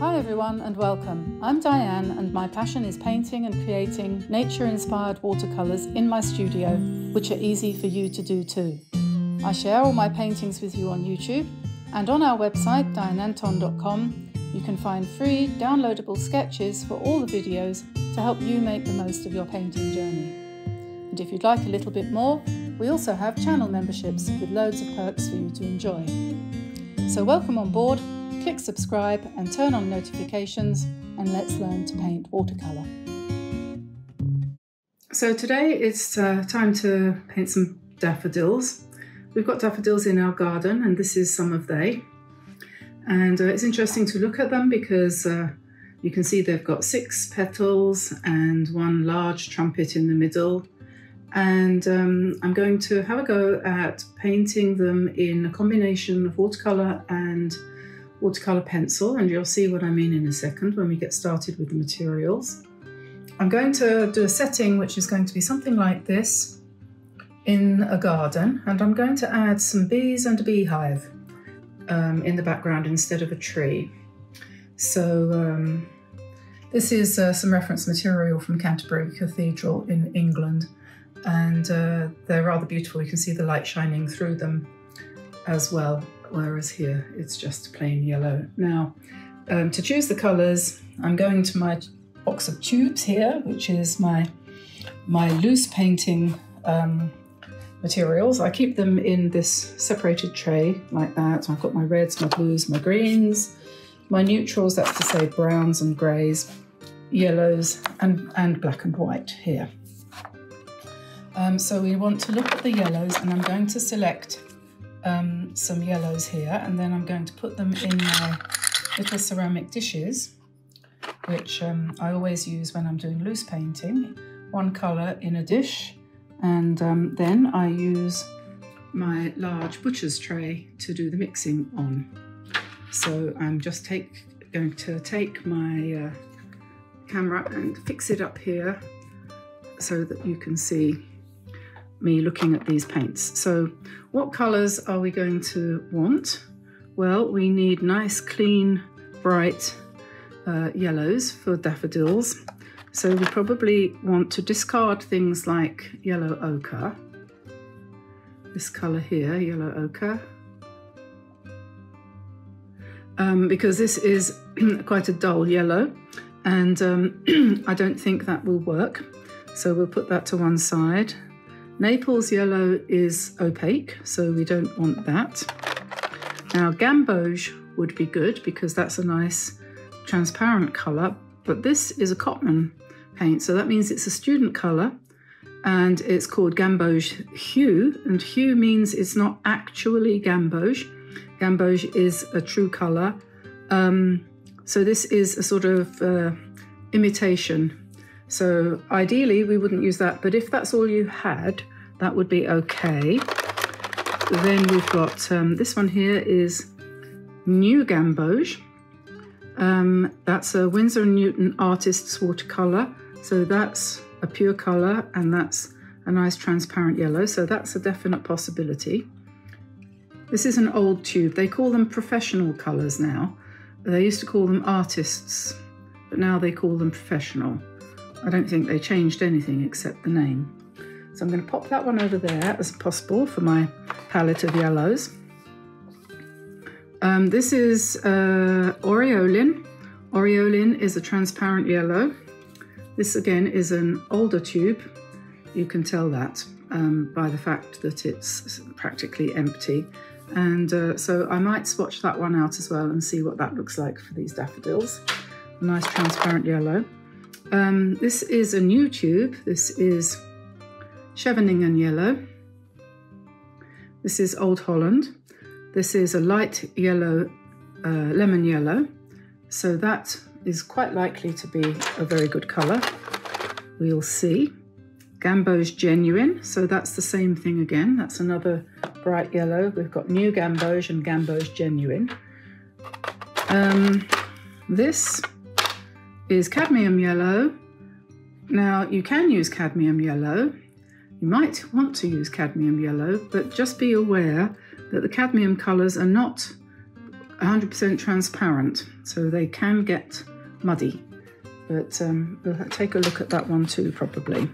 Hi everyone and welcome. I'm Diane and my passion is painting and creating nature-inspired watercolours in my studio, which are easy for you to do too. I share all my paintings with you on YouTube and on our website dianeantone.com you can find free downloadable sketches for all the videos to help you make the most of your painting journey. And if you'd like a little bit more, we also have channel memberships with loads of perks for you to enjoy. So welcome on board Click subscribe and turn on notifications and let's learn to paint watercolour. So today it's uh, time to paint some daffodils. We've got daffodils in our garden and this is some of they. And uh, it's interesting to look at them because uh, you can see they've got six petals and one large trumpet in the middle. And um, I'm going to have a go at painting them in a combination of watercolour and watercolour pencil and you'll see what I mean in a second when we get started with the materials. I'm going to do a setting which is going to be something like this in a garden and I'm going to add some bees and a beehive um, in the background instead of a tree. So um, this is uh, some reference material from Canterbury Cathedral in England and uh, they're rather beautiful. You can see the light shining through them as well whereas here it's just plain yellow. Now, um, to choose the colours, I'm going to my box of tubes here, which is my, my loose painting um, materials. I keep them in this separated tray like that. I've got my reds, my blues, my greens, my neutrals, that's to say browns and greys, yellows and, and black and white here. Um, so we want to look at the yellows and I'm going to select um, some yellows here and then I'm going to put them in my little ceramic dishes which um, I always use when I'm doing loose painting. One colour in a dish and um, then I use my large butcher's tray to do the mixing on. So I'm just take, going to take my uh, camera and fix it up here so that you can see me looking at these paints. So what colours are we going to want? Well, we need nice, clean, bright uh, yellows for daffodils. So we probably want to discard things like yellow ochre. This colour here, yellow ochre. Um, because this is quite a dull yellow and um, I don't think that will work. So we'll put that to one side. Naples yellow is opaque, so we don't want that. Now gamboge would be good because that's a nice transparent colour, but this is a Cotman paint, so that means it's a student colour and it's called gamboge hue, and hue means it's not actually gamboge. Gamboge is a true colour. Um, so this is a sort of uh, imitation so ideally we wouldn't use that, but if that's all you had, that would be okay. Then we've got, um, this one here is New Gamboge. Um, that's a Winsor & Newton Artist's watercolour. So that's a pure colour and that's a nice transparent yellow. So that's a definite possibility. This is an old tube. They call them professional colours now. They used to call them artists, but now they call them professional. I don't think they changed anything except the name. So I'm going to pop that one over there as possible for my palette of yellows. Um, this is uh, Aureolin. Aureolin is a transparent yellow. This again is an older tube. You can tell that um, by the fact that it's practically empty. And uh, so I might swatch that one out as well and see what that looks like for these daffodils. A nice transparent yellow. Um, this is a new tube. This is Scheveningen yellow. This is Old Holland. This is a light yellow, uh, lemon yellow. So that is quite likely to be a very good colour. We'll see. Gamboge Genuine, so that's the same thing again. That's another bright yellow. We've got New Gamboge and Gamboge Genuine. Um, this is cadmium yellow. Now you can use cadmium yellow. You might want to use cadmium yellow, but just be aware that the cadmium colours are not 100% transparent, so they can get muddy. But um, we'll take a look at that one too, probably.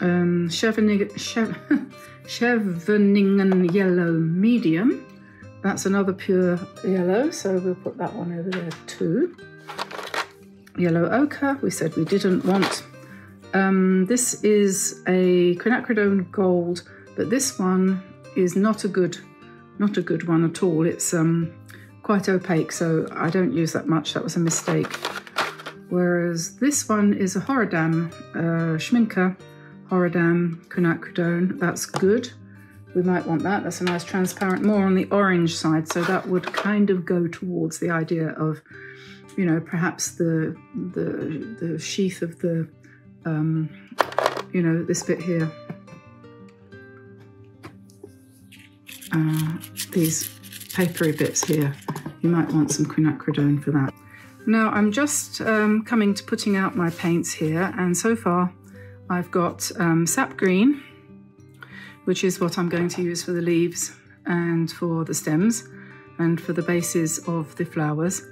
Um, Chevening, Scheveningen Yellow Medium. That's another pure yellow, so we'll put that one over there too. Yellow ochre, we said we didn't want. Um, this is a quinacridone gold, but this one is not a good, not a good one at all. It's um, quite opaque, so I don't use that much. That was a mistake. Whereas this one is a Horadam uh, Horadam quinacridone. That's good. We might want that. That's a nice transparent, more on the orange side. So that would kind of go towards the idea of, you know, perhaps the the the sheath of the, um, you know, this bit here. Uh, these papery bits here. You might want some quinacridone for that. Now I'm just um, coming to putting out my paints here and so far I've got um, sap green, which is what I'm going to use for the leaves and for the stems and for the bases of the flowers.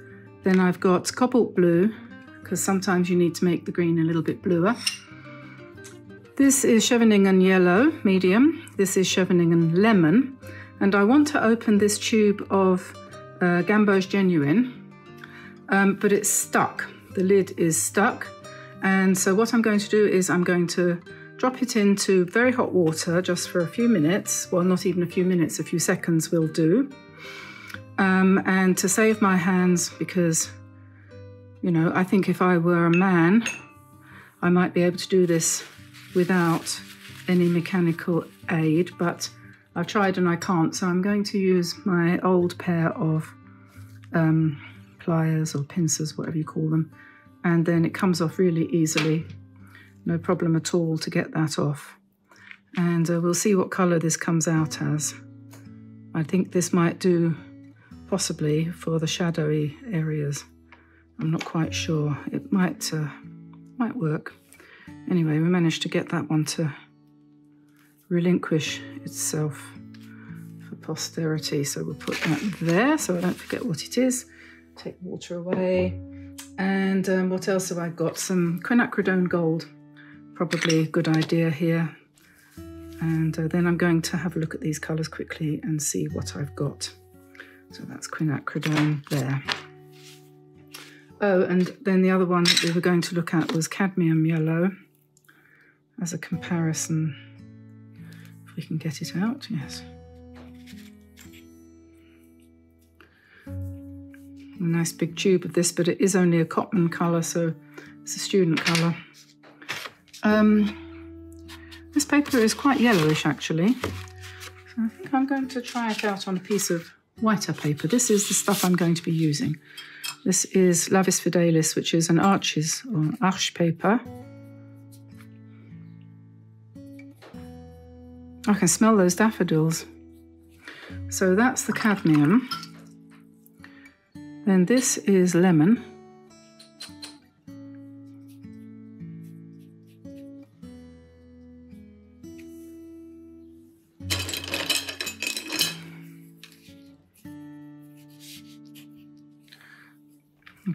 Then I've got cobalt blue, because sometimes you need to make the green a little bit bluer. This is Scheveningen yellow, medium. This is Scheveningen lemon. And I want to open this tube of uh, Gamboge Genuine, um, but it's stuck. The lid is stuck. And so what I'm going to do is I'm going to drop it into very hot water just for a few minutes. Well, not even a few minutes, a few seconds will do. Um, and to save my hands, because, you know, I think if I were a man, I might be able to do this without any mechanical aid, but I've tried and I can't. So I'm going to use my old pair of um, pliers or pincers, whatever you call them, and then it comes off really easily. No problem at all to get that off. And uh, we'll see what colour this comes out as. I think this might do possibly for the shadowy areas. I'm not quite sure. It might, uh, might work. Anyway, we managed to get that one to relinquish itself for posterity. So we'll put that there so I don't forget what it is. Take water away. And um, what else have I got? Some quinacridone gold, probably a good idea here. And uh, then I'm going to have a look at these colours quickly and see what I've got. So that's quinacridone there. Oh, and then the other one that we were going to look at was cadmium yellow as a comparison. If we can get it out, yes. a nice big tube of this, but it is only a Cotman colour, so it's a student colour. Um, this paper is quite yellowish actually, so I think I'm going to try it out on a piece of whiter paper. This is the stuff I'm going to be using. This is Lavis Fidelis, which is an arches or arch paper. I can smell those daffodils. So that's the cadmium. Then this is lemon.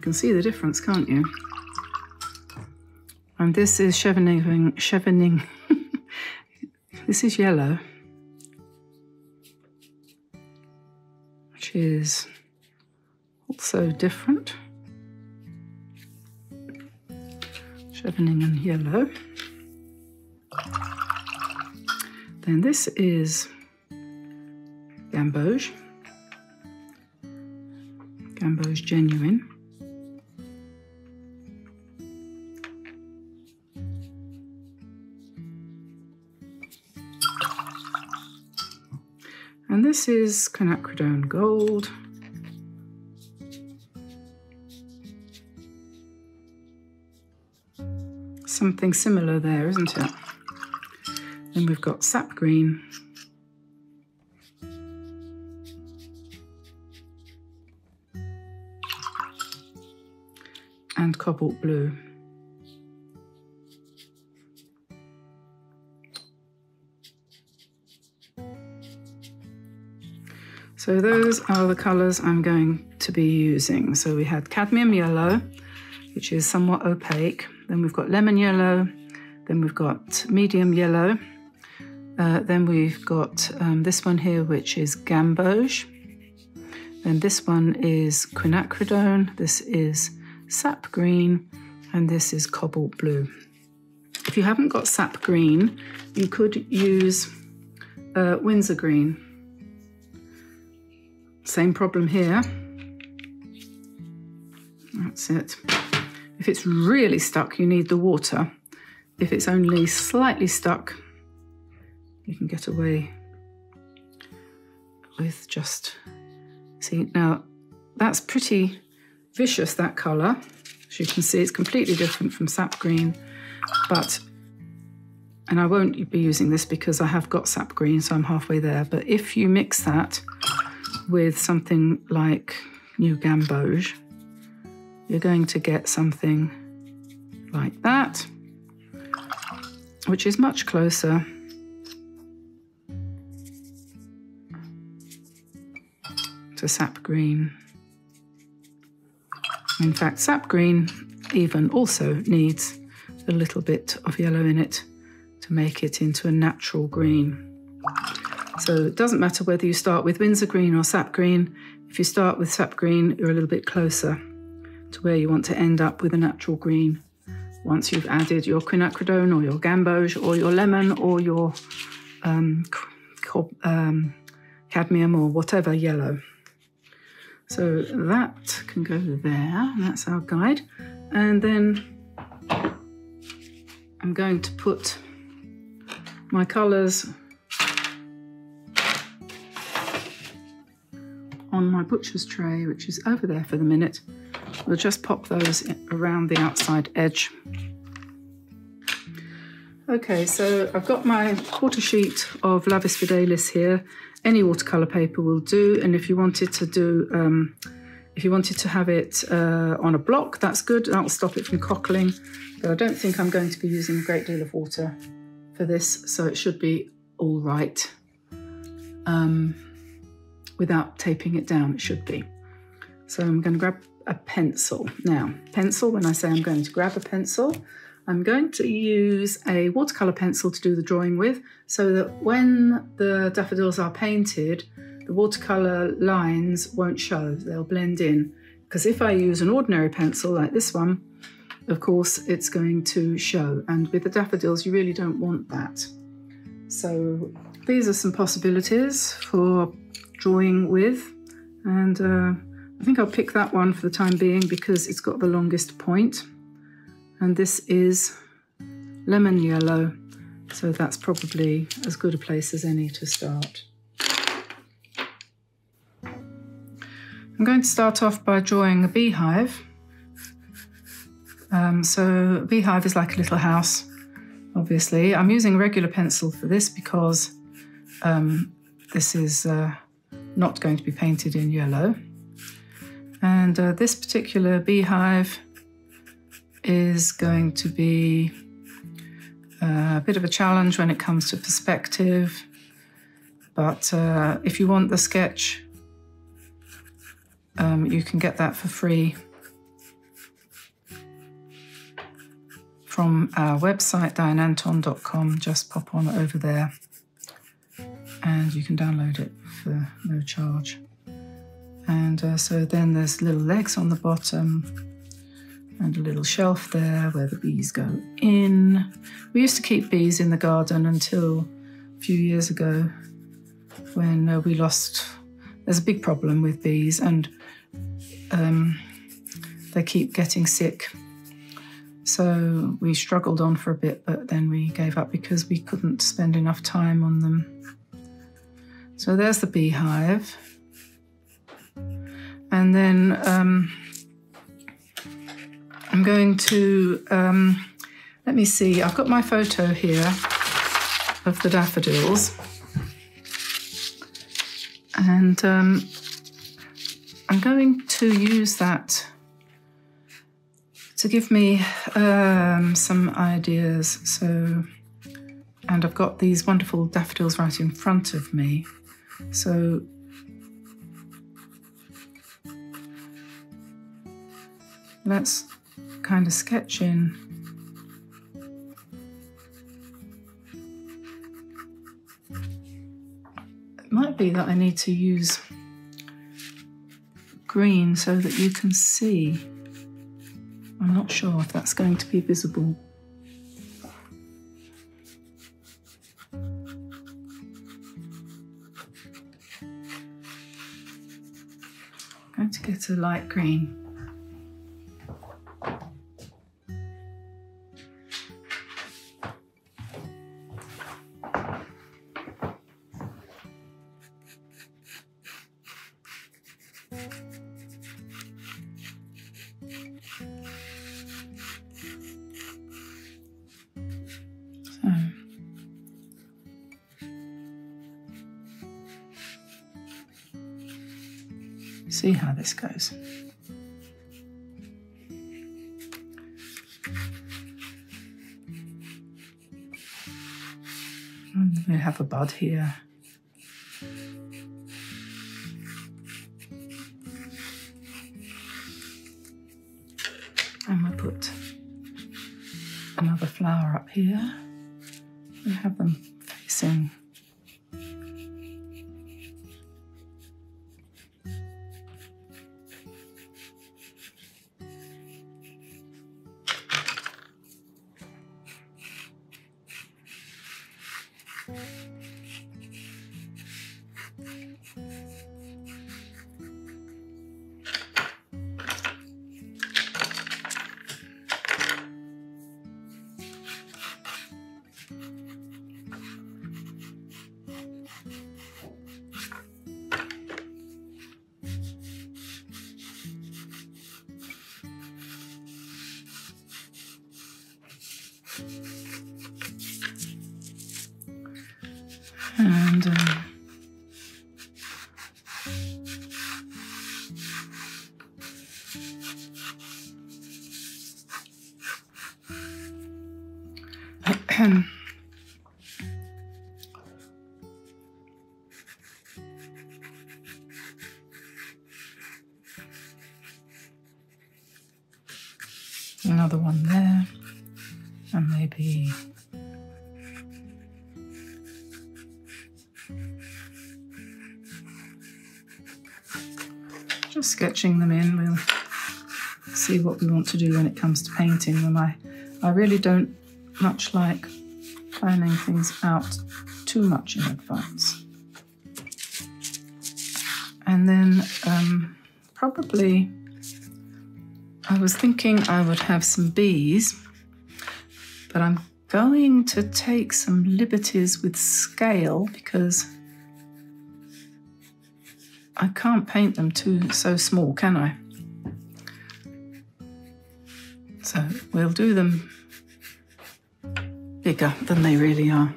Can see the difference, can't you? And this is Chevening, Chevening. this is yellow, which is also different. Scheveningen yellow. Then this is Gamboge. Gamboge genuine. And this is quinacridone gold. something similar there, isn't it? Then we've got sap green. And cobalt blue. So those are the colours I'm going to be using. So we had cadmium yellow, which is somewhat opaque. Then we've got lemon yellow. Then we've got medium yellow. Uh, then we've got um, this one here, which is gamboge. Then this one is quinacridone. This is sap green. And this is cobalt blue. If you haven't got sap green, you could use uh, Winsor green. Same problem here. That's it. If it's really stuck, you need the water. If it's only slightly stuck, you can get away with just, see, now that's pretty vicious, that colour. As you can see, it's completely different from sap green, but, and I won't be using this because I have got sap green, so I'm halfway there. But if you mix that with something like New Gamboge, you're going to get something like that, which is much closer to sap green. In fact, sap green even also needs a little bit of yellow in it to make it into a natural green. So it doesn't matter whether you start with Winsor green or sap green. If you start with sap green, you're a little bit closer to where you want to end up with a natural green once you've added your quinacridone or your gamboge or your lemon or your um, um, cadmium or whatever yellow. So that can go there, that's our guide. And then I'm going to put my colours on my butcher's tray, which is over there for the minute. We'll just pop those around the outside edge. Okay, so I've got my quarter sheet of Lavis Fidelis here. Any watercolour paper will do, and if you wanted to do, um, if you wanted to have it uh, on a block, that's good. That'll stop it from cockling. But I don't think I'm going to be using a great deal of water for this, so it should be all right. Um, without taping it down, it should be. So I'm going to grab a pencil. Now, pencil, when I say I'm going to grab a pencil, I'm going to use a watercolour pencil to do the drawing with so that when the daffodils are painted, the watercolour lines won't show, they'll blend in. Because if I use an ordinary pencil like this one, of course it's going to show. And with the daffodils, you really don't want that. So these are some possibilities for drawing with. And uh, I think I'll pick that one for the time being because it's got the longest point. And this is lemon yellow. So that's probably as good a place as any to start. I'm going to start off by drawing a beehive. Um, so a beehive is like a little house, obviously. I'm using regular pencil for this because um, this is uh, not going to be painted in yellow. And uh, this particular beehive is going to be uh, a bit of a challenge when it comes to perspective. But uh, if you want the sketch, um, you can get that for free from our website, dianeantone.com. Just pop on over there and you can download it for no charge. And uh, so then there's little legs on the bottom and a little shelf there where the bees go in. We used to keep bees in the garden until a few years ago when uh, we lost. There's a big problem with bees and um, they keep getting sick. So we struggled on for a bit, but then we gave up because we couldn't spend enough time on them. So there's the beehive. And then um, I'm going to, um, let me see, I've got my photo here of the daffodils. And um, I'm going to use that to give me um, some ideas. So, and I've got these wonderful daffodils right in front of me. So let's kind of sketch in it might be that I need to use green so that you can see. I'm not sure if that's going to be visible. To light green goes. And hmm, we have a bud here. And we'll put another flower up here. We have them facing another one there and maybe just sketching them in. We'll see what we want to do when it comes to painting them. I, I really don't much like planning things out too much in advance. And then um, probably was thinking I would have some bees, but I'm going to take some liberties with scale because I can't paint them too so small, can I? So we'll do them bigger than they really are.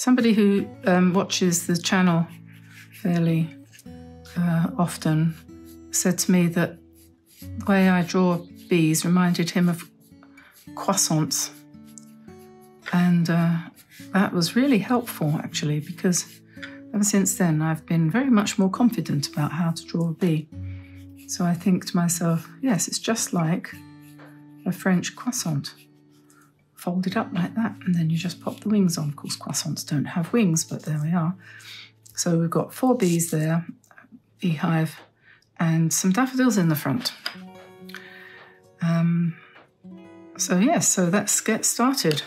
Somebody who um, watches the channel fairly uh, often said to me that the way I draw bees reminded him of croissants. And uh, that was really helpful actually because ever since then I've been very much more confident about how to draw a bee. So I think to myself, yes, it's just like a French croissant fold it up like that, and then you just pop the wings on. Of course, croissants don't have wings, but there we are. So we've got four bees there, beehive, and some daffodils in the front. Um, so yes, so let's get started.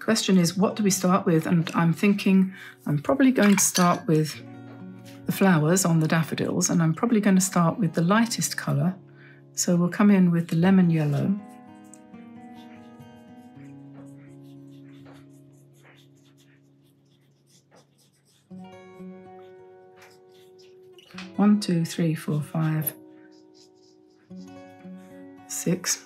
Question is, what do we start with? And I'm thinking I'm probably going to start with the flowers on the daffodils, and I'm probably going to start with the lightest colour. So we'll come in with the lemon yellow. One, two, three, four, five, six.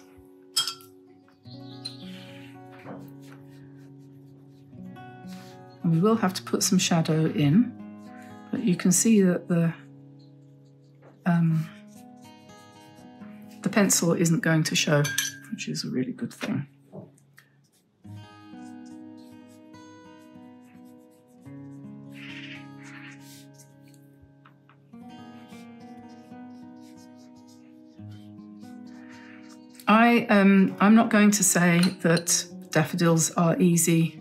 And we will have to put some shadow in, but you can see that the um, the pencil isn't going to show, which is a really good thing. I um, I'm not going to say that daffodils are easy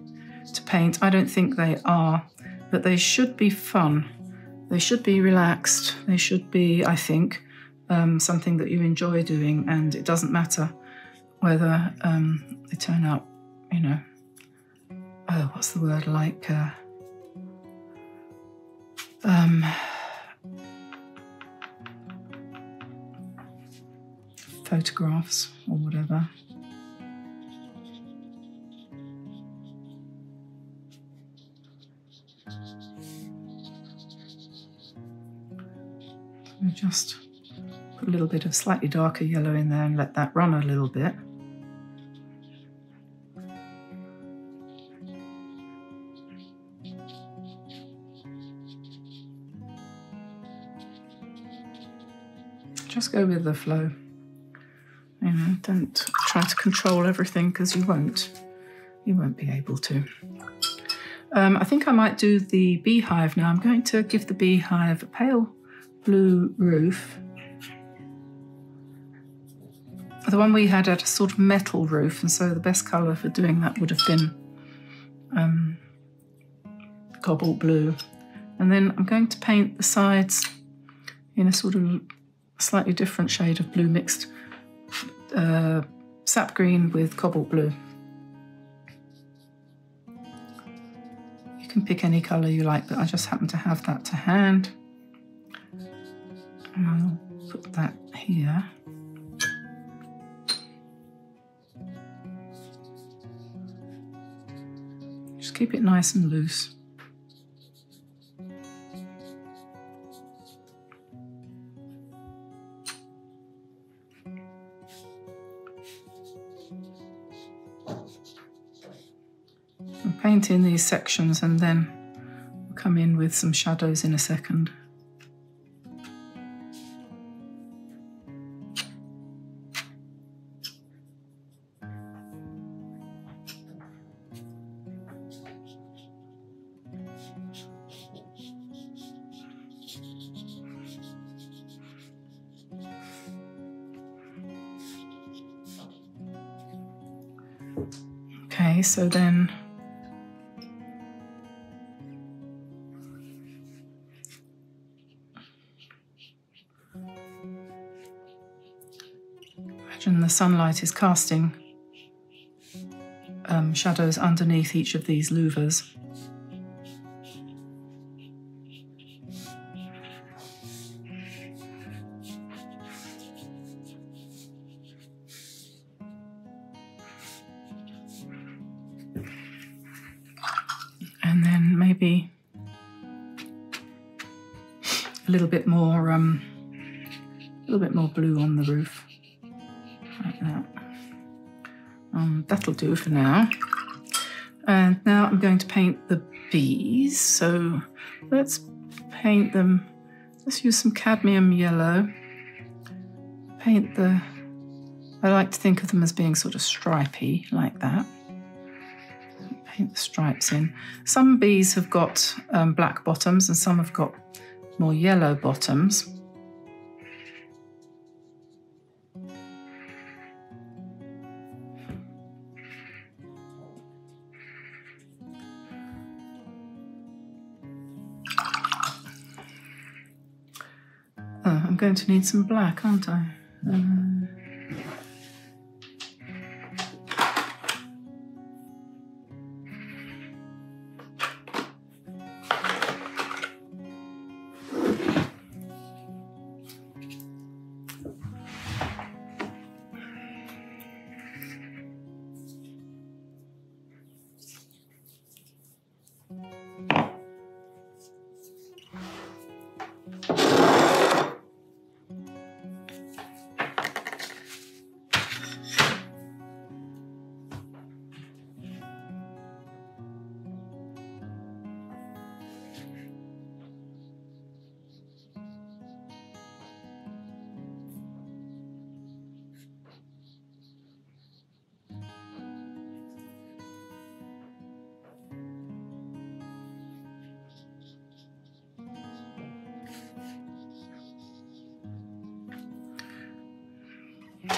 to paint. I don't think they are, but they should be fun. They should be relaxed. They should be, I think, um, something that you enjoy doing, and it doesn't matter whether um, they turn out, you know, oh, what's the word like? Uh, um, photographs or whatever. Just put a little bit of slightly darker yellow in there and let that run a little bit. Just go with the flow. Don't try to control everything because you won't. You won't be able to. Um, I think I might do the beehive now. I'm going to give the beehive a pale blue roof. The one we had had a sort of metal roof, and so the best colour for doing that would have been um, cobalt blue. And then I'm going to paint the sides in a sort of slightly different shade of blue mixed uh, sap green with cobalt blue. You can pick any colour you like, but I just happen to have that to hand. And I'll put that here. Just keep it nice and loose. In these sections and then come in with some shadows in a second. Sunlight is casting um, shadows underneath each of these louvers. And then maybe a little bit more, um, a little bit more blue on the roof that'll do for now. And now I'm going to paint the bees. So let's paint them. Let's use some cadmium yellow. Paint the, I like to think of them as being sort of stripy like that. Paint the stripes in. Some bees have got um, black bottoms and some have got more yellow bottoms. Going to need some black, aren't I? Um,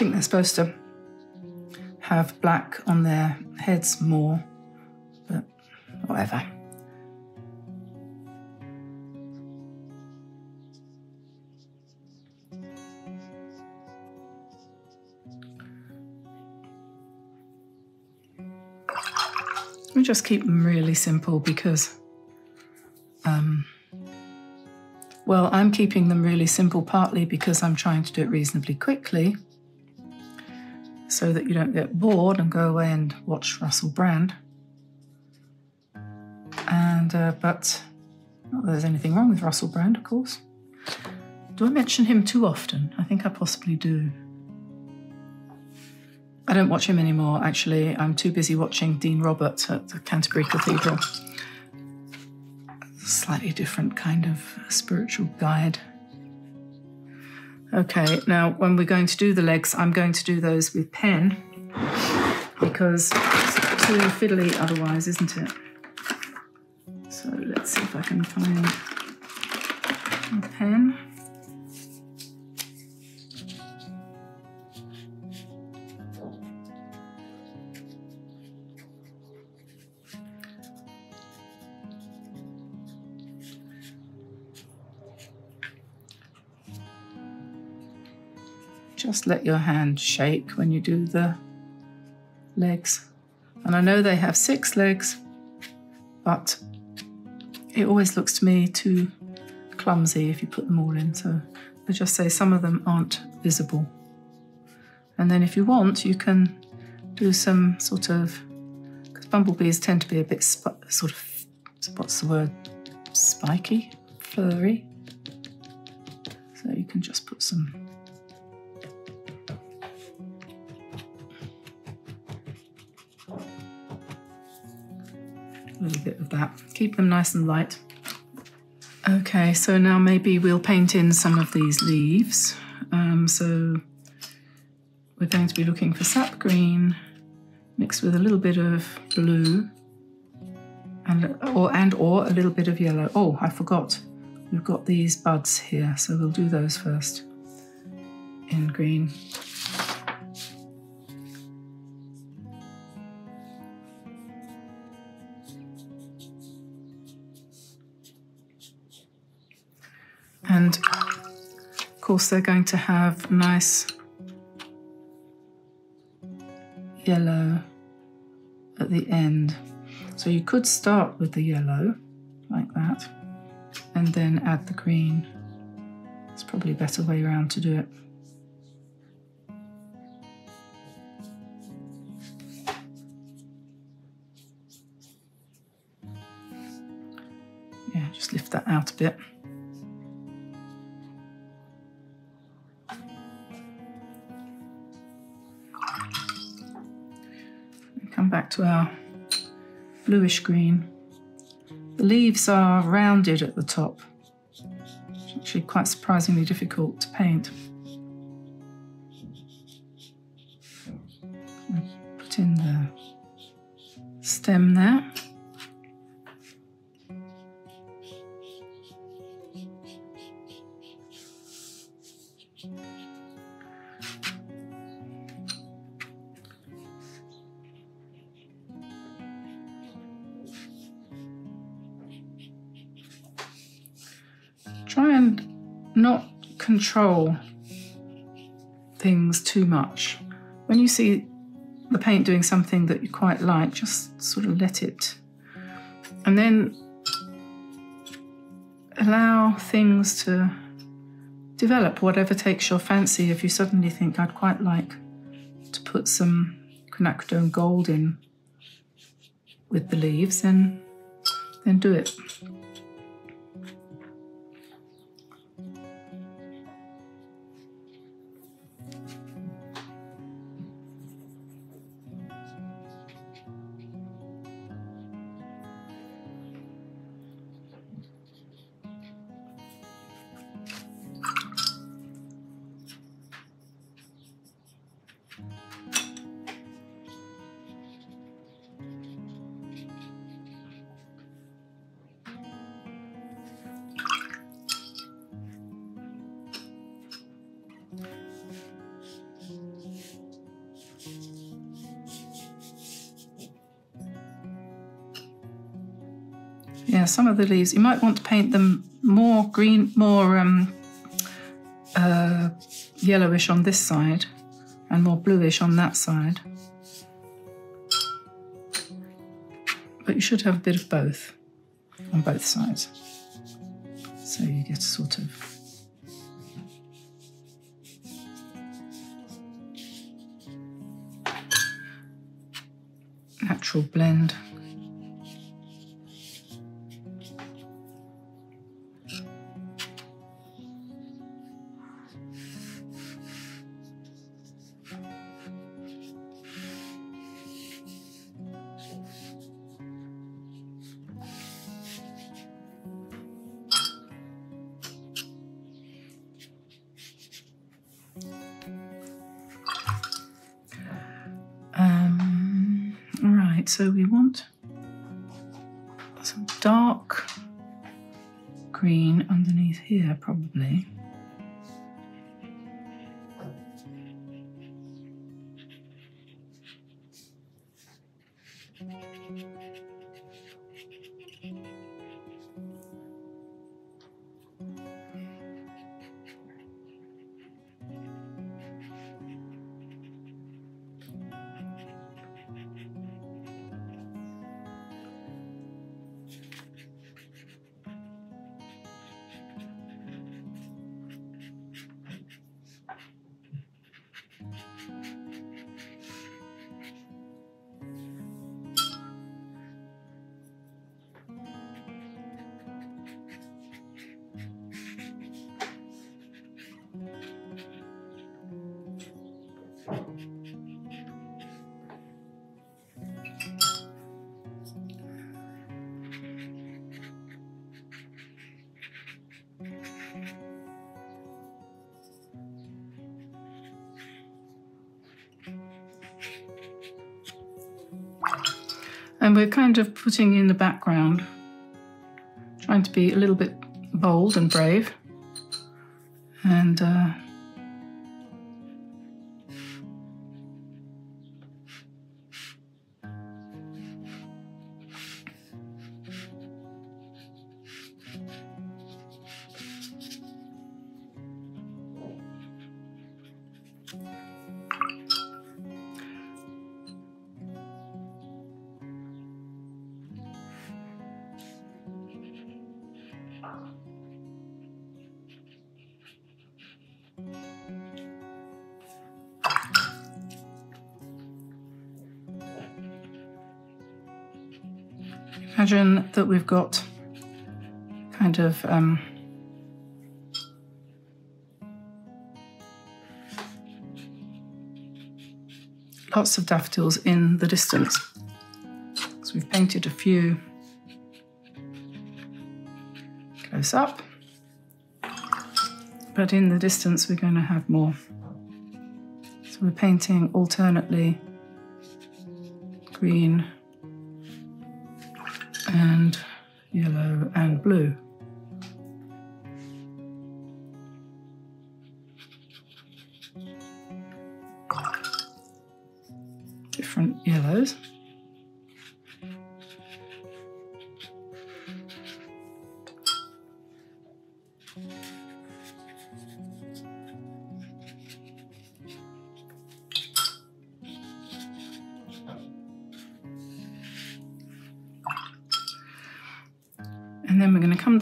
think they're supposed to have black on their heads more, but whatever. We just keep them really simple because, um, well, I'm keeping them really simple partly because I'm trying to do it reasonably quickly so that you don't get bored and go away and watch Russell Brand. And, uh, but not that there's anything wrong with Russell Brand, of course. Do I mention him too often? I think I possibly do. I don't watch him anymore, actually. I'm too busy watching Dean Roberts at the Canterbury Cathedral. Slightly different kind of spiritual guide. Okay, now when we're going to do the legs, I'm going to do those with pen because it's too fiddly otherwise, isn't it? So let's see if I can find Just let your hand shake when you do the legs. And I know they have six legs, but it always looks to me too clumsy if you put them all in. So I just say some of them aren't visible. And then if you want, you can do some sort of, because bumblebees tend to be a bit sort of, what's the word, spiky, furry. So you can just put some a little bit of that. Keep them nice and light. Okay, so now maybe we'll paint in some of these leaves. Um, so we're going to be looking for sap green mixed with a little bit of blue and or and or a little bit of yellow. Oh, I forgot. We've got these buds here, so we'll do those first in green. And of course, they're going to have nice yellow at the end. So you could start with the yellow like that and then add the green. It's probably a better way around to do it. Yeah, just lift that out a bit. To our bluish green. The leaves are rounded at the top. It's actually quite surprisingly difficult to paint. Put in the stem there. Not control things too much. When you see the paint doing something that you quite like, just sort of let it. And then allow things to develop, whatever takes your fancy. If you suddenly think, I'd quite like to put some quinacridone gold in with the leaves, then, then do it. Yeah, some of the leaves, you might want to paint them more green, more um, uh, yellowish on this side and more bluish on that side. But you should have a bit of both on both sides. So you get a sort of natural blend. So we want some dark green underneath here probably. And we're kind of putting in the background, trying to be a little bit bold and brave. And uh, got kind of um, lots of daffodils in the distance. So we've painted a few close up, but in the distance we're going to have more. So we're painting alternately green, and yellow and blue. Different yellows.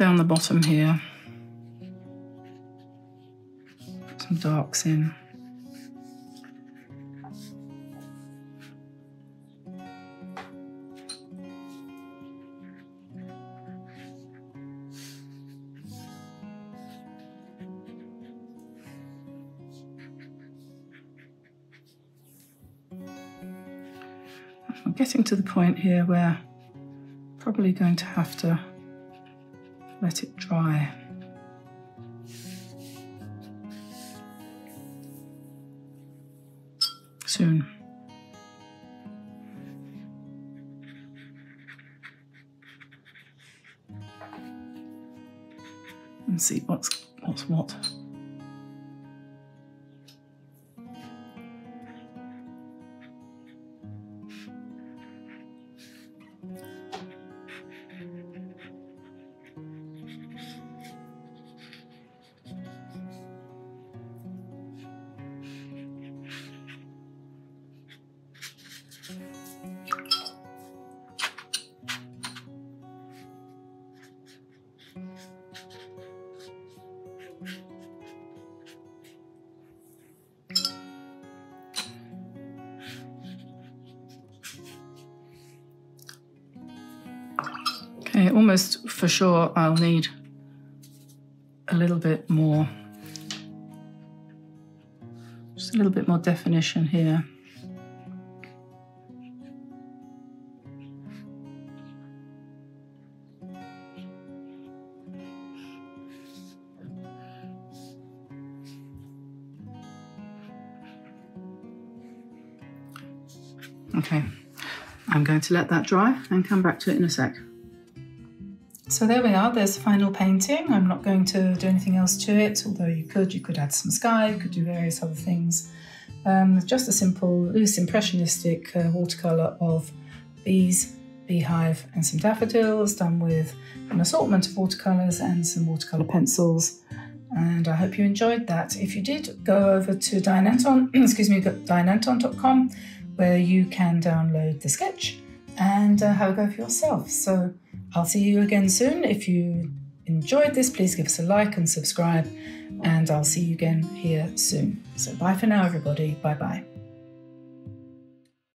Down the bottom here, some darks in. I'm getting to the point here where I'm probably going to have to let it dry. Soon. And see what's what's what. For sure I'll need a little bit more, just a little bit more definition here. Okay, I'm going to let that dry and come back to it in a sec. So there we are, there's the final painting. I'm not going to do anything else to it, although you could. You could add some sky, you could do various other things. Um, just a simple, loose, impressionistic uh, watercolour of bees, beehive and some daffodils done with an assortment of watercolours and some watercolour pencils. And I hope you enjoyed that. If you did, go over to Diane Antone, excuse me, dianeantone.com where you can download the sketch and uh, have a go for yourself. So I'll see you again soon. If you enjoyed this, please give us a like and subscribe, and I'll see you again here soon. So bye for now, everybody. Bye bye.